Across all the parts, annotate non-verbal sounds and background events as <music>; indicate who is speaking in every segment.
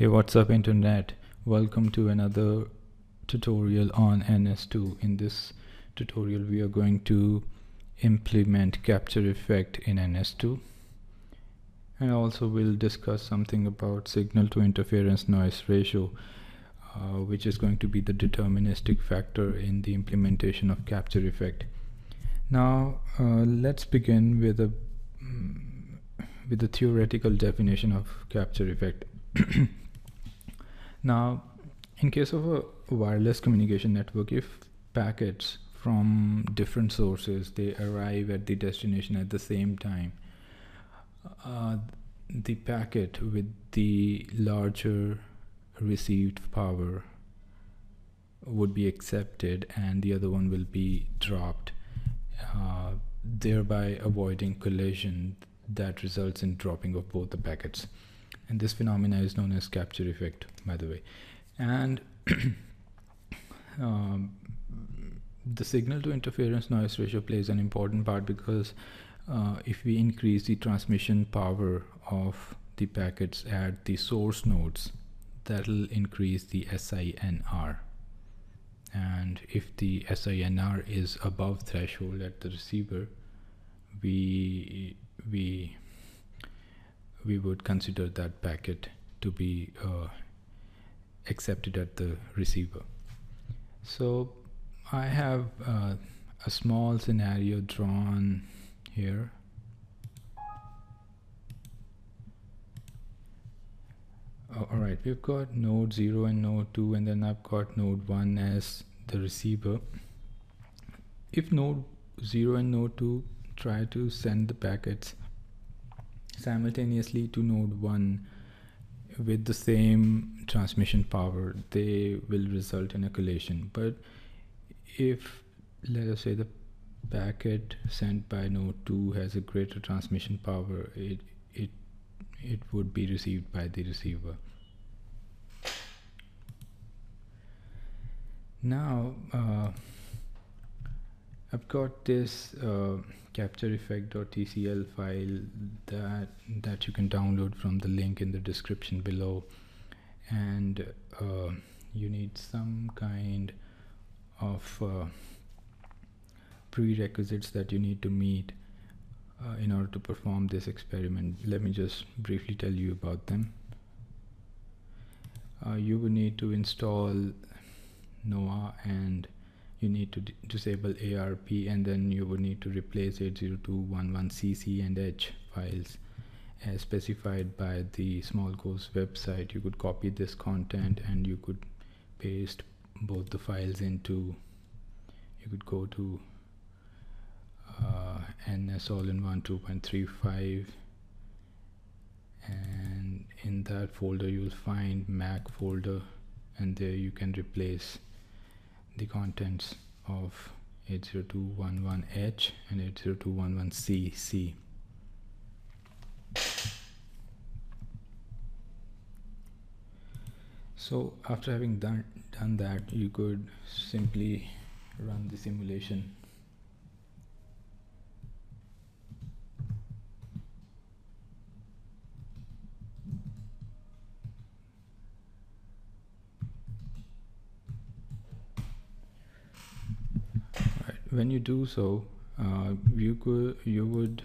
Speaker 1: Hey what's up internet? Welcome to another tutorial on NS2 in this tutorial we are going to implement capture effect in NS2 and also we'll discuss something about signal to interference noise ratio uh, which is going to be the deterministic factor in the implementation of capture effect. Now uh, let's begin with a with the theoretical definition of capture effect <clears throat> Now, in case of a wireless communication network, if packets from different sources they arrive at the destination at the same time, uh, the packet with the larger received power would be accepted and the other one will be dropped uh, thereby avoiding collision that results in dropping of both the packets and this phenomena is known as capture effect by the way. And <clears throat> um, the signal to interference noise ratio plays an important part because uh, if we increase the transmission power of the packets at the source nodes that'll increase the SINR and if the SINR is above threshold at the receiver we we we would consider that packet to be uh, accepted at the receiver. So I have uh, a small scenario drawn here. All right, we've got node 0 and node 2 and then I've got node 1 as the receiver. If node 0 and node 2 try to send the packets simultaneously to node 1 with the same transmission power they will result in a collision but if let us say the packet sent by node 2 has a greater transmission power it it it would be received by the receiver. Now uh, I've got this uh, capture file that that you can download from the link in the description below. And uh, you need some kind of uh, prerequisites that you need to meet uh, in order to perform this experiment. Let me just briefly tell you about them. Uh, you will need to install NOAH and you need to disable ARP and then you would need to replace 802.11cc and H files. As specified by the small ghost website you could copy this content and you could paste both the files into you could go to uh, ns all-in-one 2.35 and in that folder you'll find mac folder and there you can replace the contents of 802.11h and 802.11cc. So after having done, done that you could simply run the simulation when you do so uh, you could you would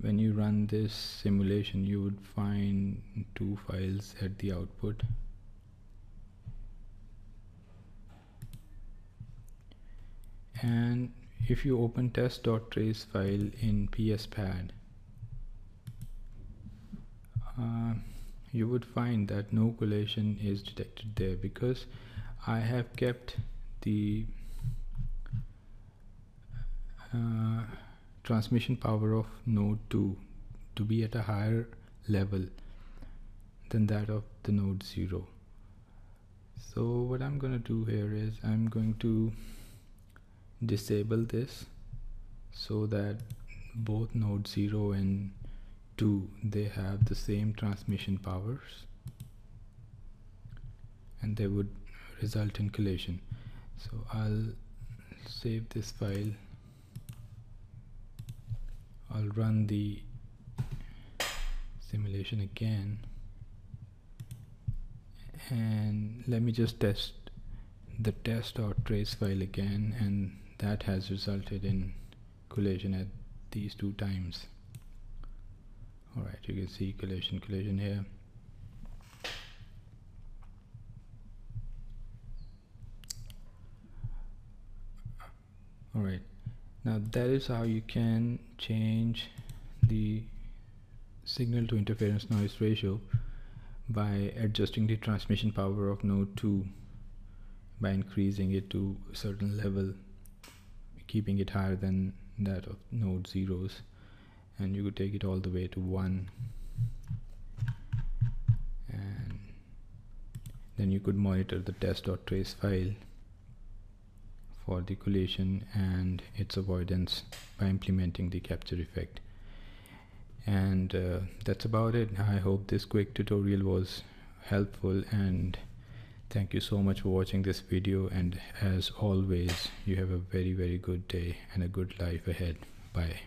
Speaker 1: when you run this simulation you would find two files at the output. And if you open test.trace file in pspad uh, you would find that no collision is detected there because I have kept the uh, transmission power of node 2 to be at a higher level than that of the node 0 so what I'm going to do here is I'm going to disable this so that both node 0 and 2 they have the same transmission powers and they would result in collision. So I'll save this file I'll run the simulation again. And let me just test the test or trace file again and that has resulted in collision at these two times. Alright you can see collision collision here. Alright now that is how you can change the signal to interference noise ratio by adjusting the transmission power of node 2 by increasing it to a certain level keeping it higher than that of node zeros and you could take it all the way to 1 and then you could monitor the test or trace file for the collision and its avoidance by implementing the capture effect. And uh, that's about it. I hope this quick tutorial was helpful and thank you so much for watching this video. And as always you have a very very good day and a good life ahead. Bye